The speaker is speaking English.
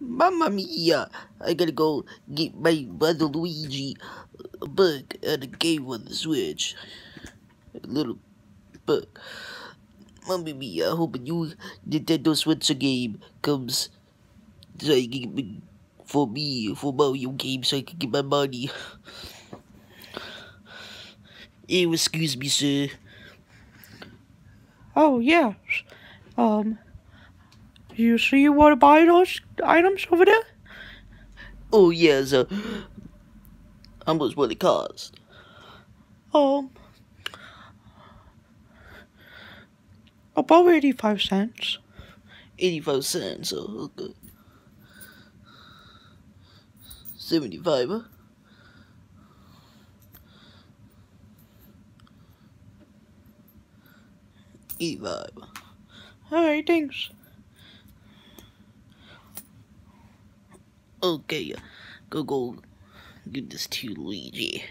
Mamma mia! I gotta go get my brother Luigi a book and a game on the Switch. A little book. Mamma mia, I hope a new Nintendo Switch game comes so I can get for me, for Mario games, so I can get my money. Eh, excuse me, sir. Oh, yes. Um, you see you want to buy those items over there? Oh, yeah, so how much will it cost? Um, about 85 cents. 85 cents, oh, okay. 75, huh? Eighty-five. Alright, thanks. Okay, go go give this to Luigi.